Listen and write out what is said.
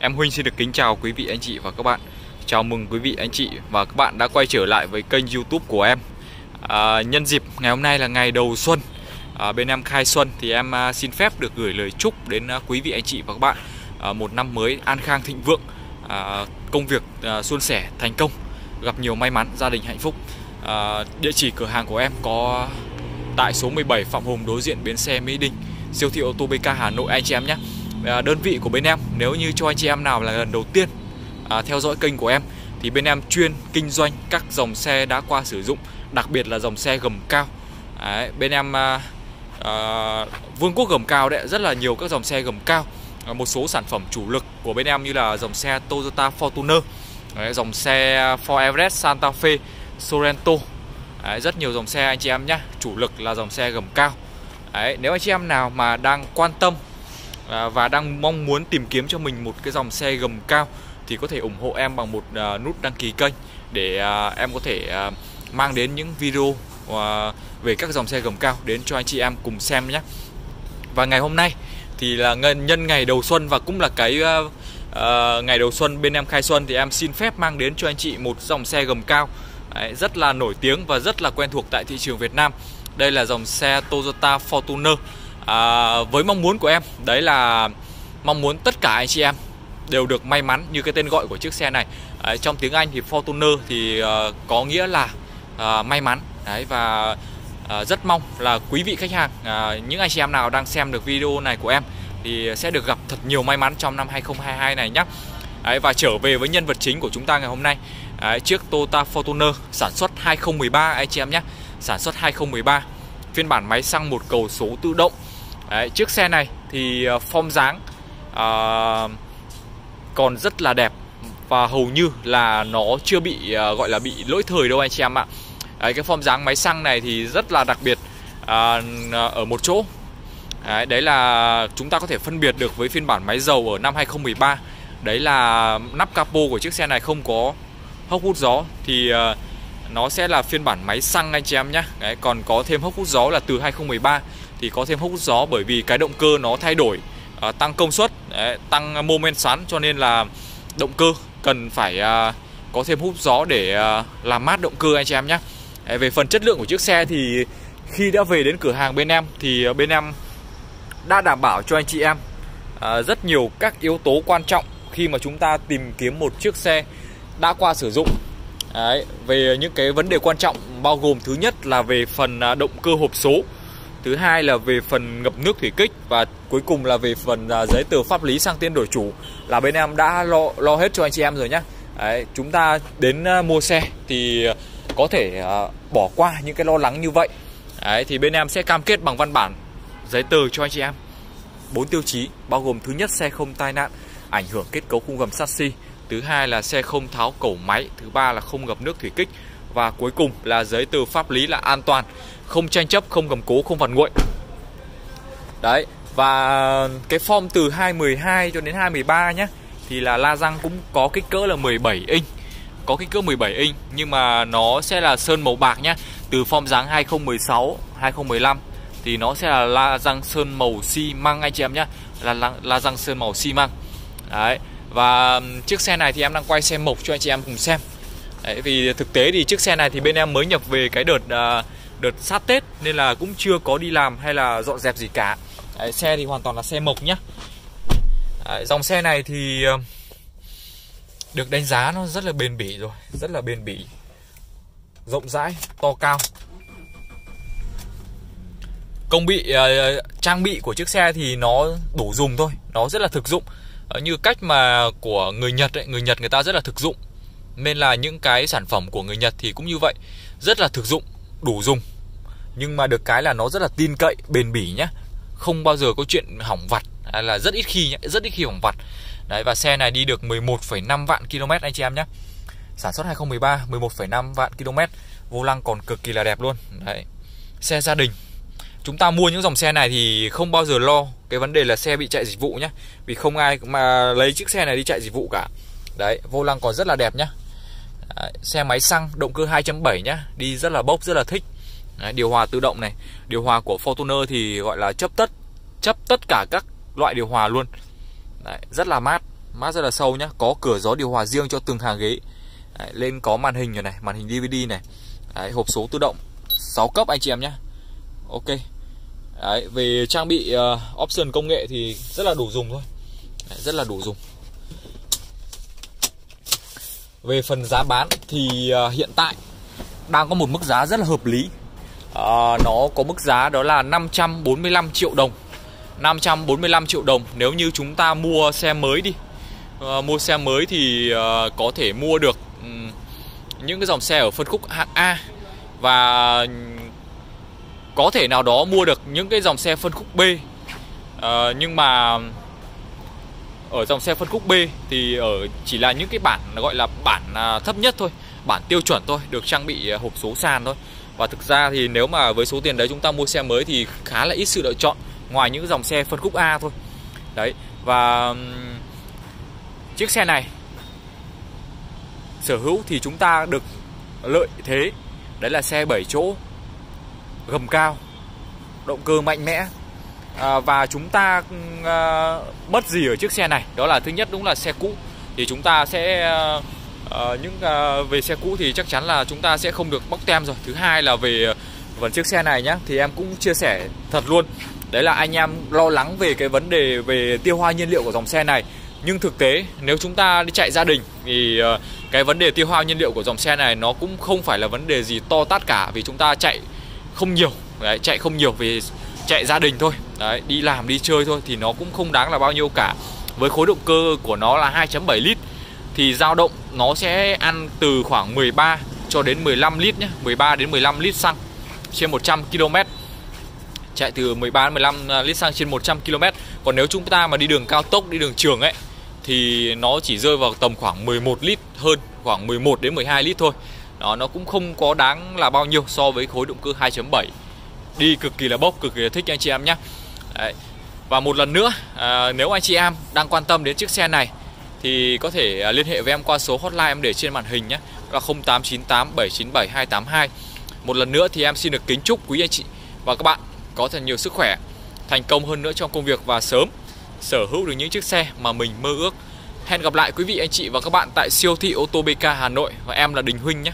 Em Huynh xin được kính chào quý vị anh chị và các bạn. Chào mừng quý vị anh chị và các bạn đã quay trở lại với kênh youtube của em. À, Nhân dịp ngày hôm nay là ngày đầu xuân à, Bên em khai xuân thì em à, xin phép được gửi lời chúc đến à, quý vị anh chị và các bạn à, Một năm mới an khang thịnh vượng à, Công việc à, suôn sẻ thành công Gặp nhiều may mắn, gia đình hạnh phúc. À, Địa chỉ cửa hàng của em có tại số 17 Phạm Hùng đối diện bến xe Mỹ Đình Siêu thị ô tô BK Hà Nội. Anh chị em nhé. À, đơn vị của bên em nếu như cho anh chị em nào là lần đầu tiên à, theo dõi kênh của em thì bên em chuyên kinh doanh các dòng xe đã qua sử dụng đặc biệt là dòng xe gầm cao. Đấy, bên em à, à, vương quốc gầm cao đấy rất là nhiều các dòng xe gầm cao. À, một số sản phẩm chủ lực của bên em như là dòng xe Toyota Fortuner đấy, dòng xe Ford Everest Santa Fe Sorento. Đấy, rất nhiều dòng xe anh chị em nhé chủ lực là dòng xe gầm cao. Đấy, nếu anh chị em nào mà đang quan tâm À, và đang mong muốn tìm kiếm cho mình một cái dòng xe gầm cao thì có thể ủng hộ em bằng một à, nút đăng ký kênh để à, em có thể à, mang đến những video à, về các dòng xe gầm cao đến cho anh chị em cùng xem nhé. Và ngày hôm nay thì là nhân ngày đầu xuân và cũng là cái à, ngày đầu xuân bên em khai xuân thì em xin phép mang đến cho anh chị một dòng xe gầm cao Đấy, rất là nổi tiếng và rất là quen thuộc tại thị trường Việt Nam. Đây là dòng xe Toyota Fortuner à, với mong muốn của em đấy là mong muốn tất cả anh chị em đều được may mắn như cái tên gọi của chiếc xe này. À, trong tiếng Anh thì Fortuner thì uh, có nghĩa là uh, may mắn. Đấy và uh, rất mong là quý vị khách hàng uh, những anh chị em nào đang xem được video này của em thì sẽ được gặp thật nhiều may mắn trong năm 2022 này nhé Đấy, và trở về với nhân vật chính của chúng ta ngày hôm nay. Đấy, chiếc Toyota Fortuner sản xuất 2013 anh chị em nhé sản xuất 2013 phiên bản máy xăng một cầu số tự động Đấy, chiếc xe này thì ờ, form dáng à, còn rất là đẹp và hầu như là nó chưa bị à, gọi là bị lỗi thời đâu anh chị em ạ. Đấy, cái form dáng máy xăng này thì rất là đặc biệt à, ở một chỗ. Đấy, đấy là chúng ta có thể phân biệt được với phiên bản máy dầu ở năm 2013. Đấy là nắp capo của chiếc xe này không có hốc hút gió thì uh, nó sẽ là phiên bản máy xăng anh chị em nhé. Đấy, còn có thêm hốc hút gió là từ 2013 thì có thêm hốc hút gió bởi vì cái động cơ nó thay đổi à, tăng công suất đấy, tăng mô men xoắn cho nên là động cơ cần phải à, có thêm hút gió để à, làm mát động cơ anh chị em nhé. Về phần chất lượng của chiếc xe thì khi đã về đến cửa hàng bên em thì à, bên em đã đảm bảo cho anh chị em à, rất nhiều các yếu tố quan trọng khi mà chúng ta tìm kiếm một chiếc xe đã qua sử dụng. Đấy, về những cái vấn đề quan trọng bao gồm thứ nhất là về phần à, động cơ hộp số thứ hai là về phần ngập nước thủy kích và cuối cùng là về phần à, giấy tờ pháp lý sang tên đổi chủ là bên em đã lo lo hết cho anh chị em rồi nhá. Đấy, chúng ta đến à, mua xe thì có thể bỏ qua những cái lo lắng như vậy. Đấy, thì bên em sẽ cam kết bằng văn bản giấy tờ cho anh chị em. Bốn tiêu chí bao gồm thứ nhất xe không tai nạn ảnh hưởng kết cấu khung gầm sắt thứ hai là xe không tháo cổ máy thứ ba là không ngập nước thủy kích và cuối cùng là giấy tờ pháp lý là an toàn không tranh chấp không cầm cố không phạt nguội. Đấy và cái form từ 212 cho đến 213 nhé thì là la răng cũng có kích cỡ là 17 inch có kích cỡ 17 inch nhưng mà nó sẽ là sơn màu bạc nhé từ form dáng 2016 2015 thì nó sẽ là la răng sơn màu xi măng anh chị em nhé là la, la răng sơn màu xi măng. Đấy và chiếc xe này thì em đang quay xe mộc cho anh chị em cùng xem Đấy, vì thực tế thì chiếc xe này thì bên em mới nhập về cái đợt à, đợt sát Tết nên là cũng chưa có đi làm hay là dọn dẹp gì cả. Đấy, xe thì hoàn toàn là xe mộc nhá. Đấy, dòng xe này thì được đánh giá nó rất là bền bỉ rồi, rất là bền bỉ. Rộng rãi, to cao. Công bị uh, trang bị của chiếc xe thì nó đủ dùng thôi, nó rất là thực dụng. Ờ, như cách mà của người Nhật ấy, người Nhật người ta rất là thực dụng. Nên là những cái sản phẩm của người Nhật thì cũng như vậy rất là thực dụng đủ dùng. Nhưng mà được cái là nó rất là tin cậy bền bỉ nhá, không bao giờ có chuyện hỏng vặt hay là rất ít khi nhá, rất ít khi hỏng vặt. Đấy và xe này đi được 11,5 vạn km anh chị em nhé sản xuất 2013 11,5 vạn km vô lăng còn cực kỳ là đẹp luôn. Đấy xe gia đình chúng ta mua những dòng xe này thì không bao giờ lo cái vấn đề là xe bị chạy dịch vụ nhé vì không ai mà lấy chiếc xe này đi chạy dịch vụ cả. Đấy vô lăng còn rất là đẹp nhá. Đấy, xe máy xăng động cơ 2.7 nhá. Đi rất là bốc rất là thích. Đấy, điều hòa tự động này. Điều hòa của Fortuner thì gọi là chấp tất chấp tất cả các loại điều hòa luôn. Đấy, rất là mát mát rất là sâu nhá. Có cửa gió điều hòa riêng cho từng hàng ghế. Đấy, lên có màn hình rồi này màn hình DVD này. Đấy, hộp số tự động 6 cấp anh chị em nhé Ok. Đấy, về trang bị uh, option công nghệ thì rất là đủ dùng thôi. Đấy, rất là đủ dùng. Về phần giá bán thì uh, hiện tại đang có một mức giá rất là hợp lý. Uh, nó có mức giá đó là 545 triệu đồng. 545 triệu đồng nếu như chúng ta mua xe mới đi. Uh, mua xe mới thì uh, có thể mua được um, những cái dòng xe ở phân khúc hạng A và có thể nào đó mua được những cái dòng xe phân khúc B. Uh, nhưng mà ở dòng xe phân khúc B thì ở chỉ là những cái bản gọi là bản à, thấp nhất thôi bản tiêu chuẩn thôi được trang bị à, hộp số sàn thôi. Và thực ra thì nếu mà với số tiền đấy chúng ta mua xe mới thì khá là ít sự lựa chọn ngoài những dòng xe phân khúc A thôi. Đấy và chiếc xe này sở hữu thì chúng ta được lợi thế. Đấy là xe 7 chỗ gầm cao động cơ mạnh mẽ. À, và chúng ta à, mất gì ở chiếc xe này. Đó là thứ nhất đúng là xe cũ. Thì chúng ta sẽ à, à, những à, về xe cũ thì chắc chắn là chúng ta sẽ không được bóc tem rồi. Thứ hai là về phần chiếc xe này nhá thì em cũng chia sẻ thật luôn. Đấy là anh em lo lắng về cái vấn đề về tiêu hoa nhiên liệu của dòng xe này. Nhưng thực tế nếu chúng ta đi chạy gia đình thì à, cái vấn đề tiêu hao nhiên liệu của dòng xe này nó cũng không phải là vấn đề gì to tát cả. Vì chúng ta chạy không nhiều. Đấy, chạy không nhiều vì chạy gia đình thôi. Đấy, đi làm đi chơi thôi thì nó cũng không đáng là bao nhiêu cả. Với khối động cơ của nó là 2.7 lít thì dao động nó sẽ ăn từ khoảng 13 cho đến 15 lít nhé. 13 đến 15 lít xăng trên 100 km chạy từ 13 đến 15 à, lít xăng trên 100 km còn nếu chúng ta mà đi đường cao tốc đi đường trường ấy thì nó chỉ rơi vào tầm khoảng 11 lít hơn khoảng 11 đến 12 lít thôi đó nó cũng không có đáng là bao nhiêu so với khối động cơ 2.7 đi cực kỳ là bốc cực kỳ là thích anh chị em nhé Đấy. và một lần nữa à, nếu anh chị em đang quan tâm đến chiếc xe này thì có thể à, liên hệ với em qua số hotline em để trên màn hình nhé là 0898 797 282 một lần nữa thì em xin được kính chúc quý anh chị và các bạn có thật nhiều sức khỏe thành công hơn nữa trong công việc và sớm sở hữu được những chiếc xe mà mình mơ ước. Hẹn gặp lại quý vị anh chị và các bạn tại siêu thị ô tô BK Hà Nội và em là Đình Huynh nhé.